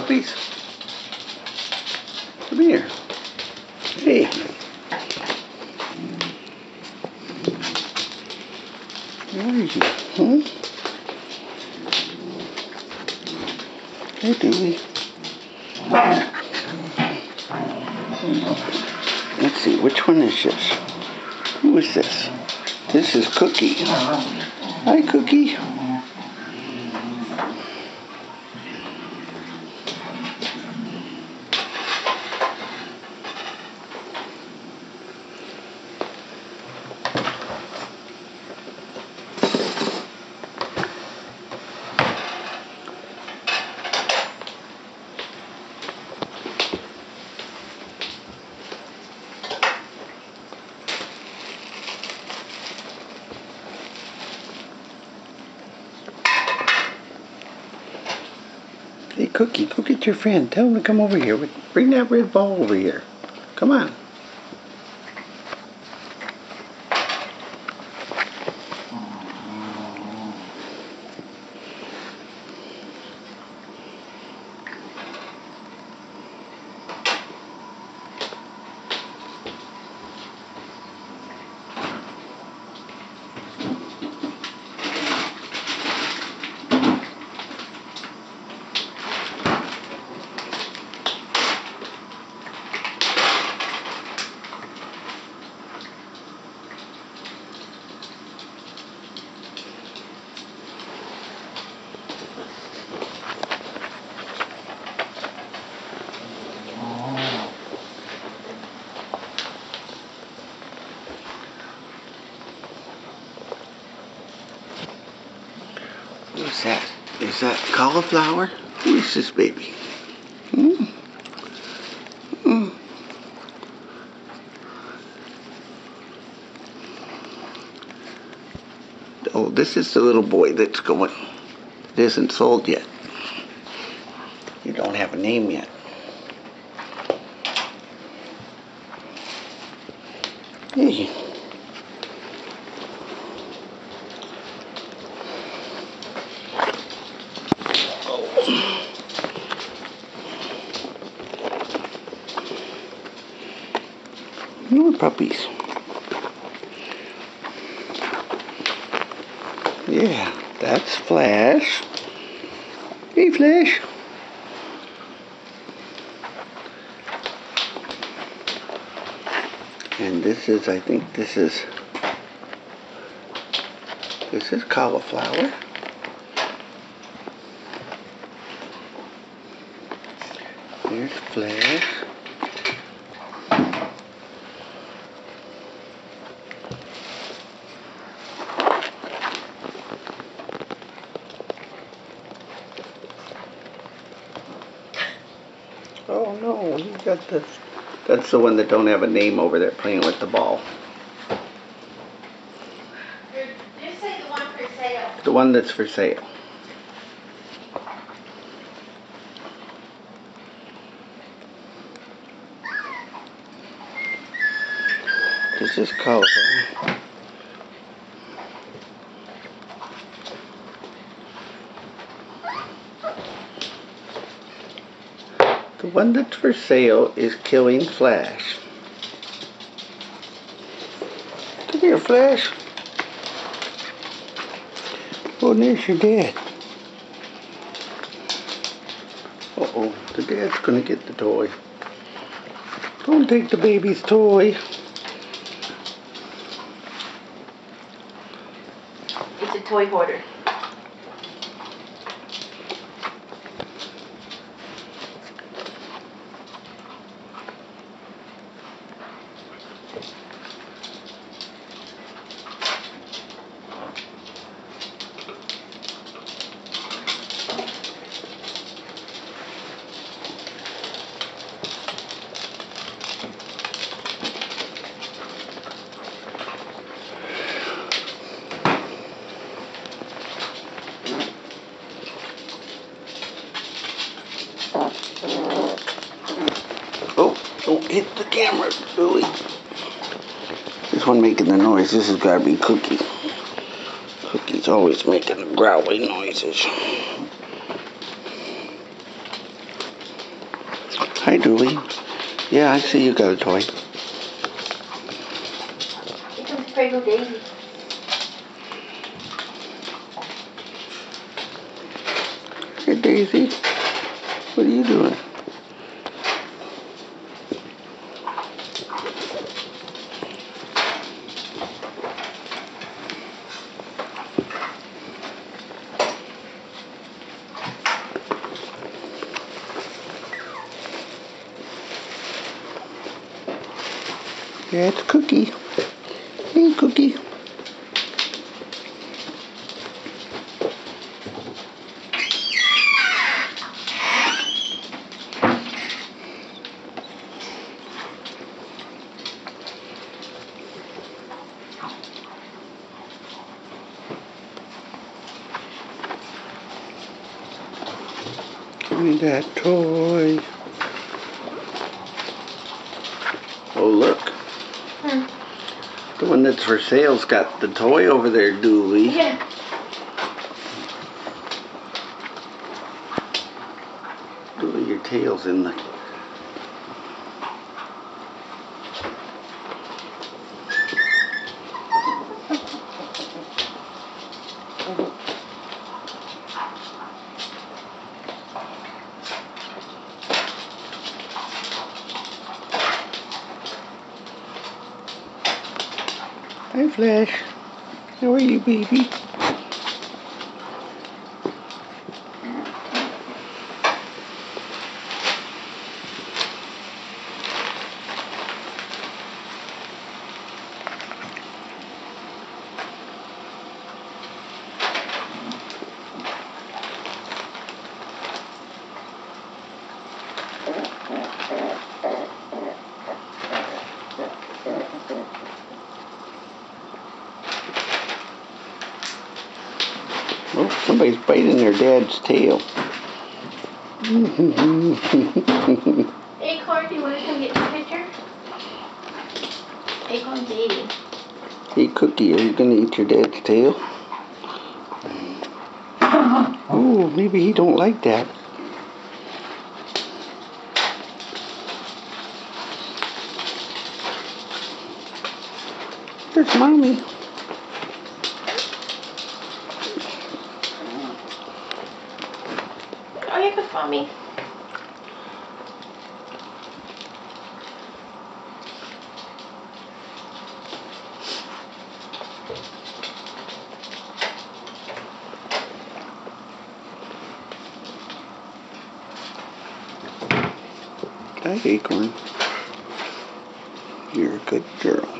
puppies. Come here. Hey. Where are you? Hmm? Hey, Dewey. Let's see, which one is this? Who is this? This is Cookie. Hi, Cookie. Hey, Cookie, go get your friend. Tell him to come over here. Bring that red ball over here. Come on. Who's that? Is that cauliflower? Who is this baby? Hmm? Hmm. Oh, this is the little boy that's going. It isn't sold yet. You don't have a name yet. Hey. More puppies. Yeah, that's Flash. Hey, Flash. And this is, I think this is, this is cauliflower. Here's Flash. Oh no, you got this. That's the one that don't have a name over there playing with the ball. You say the one for sale? The one that's for sale. This is cauliflower. The one that's for sale is Killing Flash. Come here, Flash. Oh, there's your dad. Uh-oh, the dad's gonna get the toy. Don't take the baby's toy. It's a toy hoarder. Oh, don't hit the camera, Billy. One making the noise. This has got to be Cookie. Cookie's always making the growly noises. Hi, Dooley. Yeah, I see you got a toy. Prego Daisy. Hey, Daisy. What are you doing? It's Cookie. Hey, Cookie. Give me that toy. Oh, look. Hmm. The one that's for sale's got the toy over there, Dooley. Yeah. Dooley, your tail's in the. Hi, Flash. How are you, baby? Somebody's biting their dad's tail. Acorn, you want to come get your picture? Acorn Daisy. hey, Cookie, are you gonna eat your dad's tail? Oh, maybe he don't like that. There's mommy. Acorn. You're a good girl.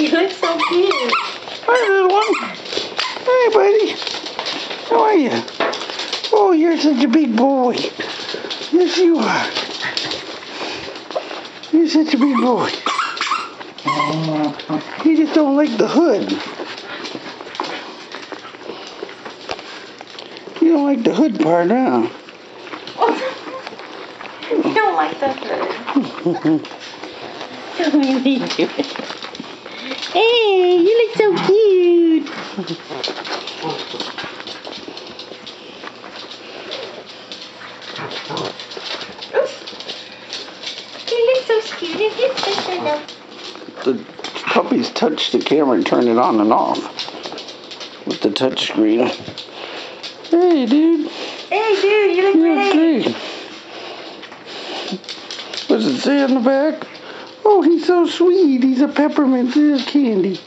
He looks so cute. Hi, little one. Hey, buddy. How are you? Oh, you're such a big boy. Yes, you are. You're such a big boy. You just don't like the hood. You don't like the hood part, huh? You don't like the hood. Really do it. Hey, you look so cute. Oof. The puppies touch the camera and turn it on and off with the touch screen. Hey, dude. Hey, dude, you look You look great. great. What's it say on the back? Oh, he's so sweet. He's a peppermint little candy.